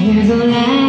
Here's a light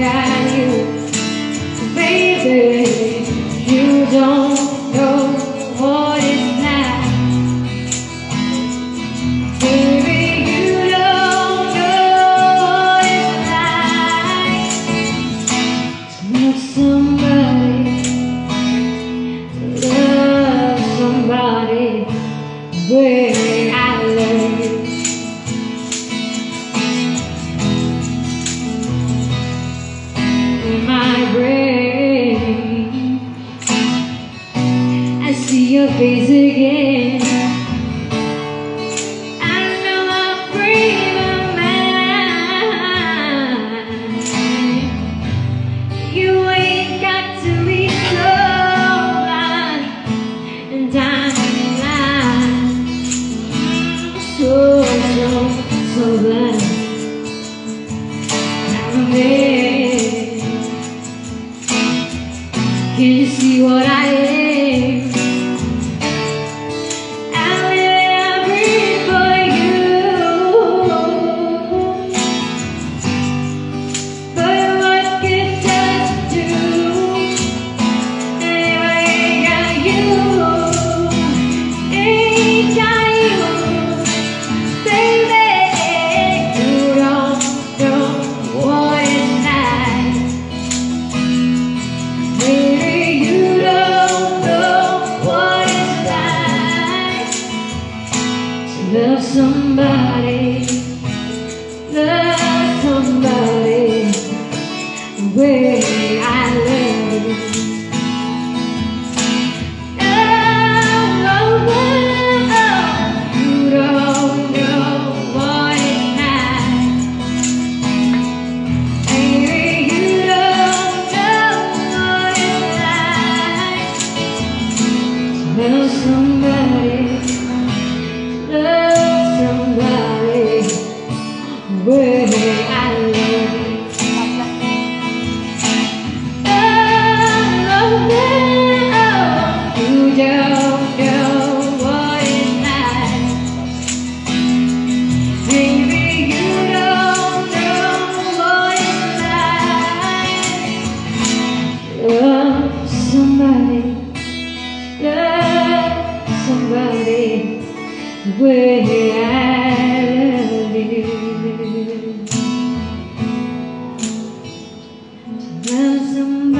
Yeah. faces Love somebody, love somebody the way I love. where I live. When somebody